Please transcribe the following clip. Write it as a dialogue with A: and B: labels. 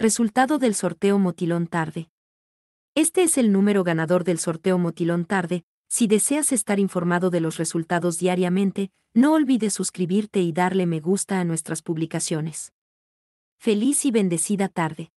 A: Resultado del sorteo Motilón Tarde. Este es el número ganador del sorteo Motilón Tarde. Si deseas estar informado de los resultados diariamente, no olvides suscribirte y darle me gusta a nuestras publicaciones. Feliz y bendecida tarde.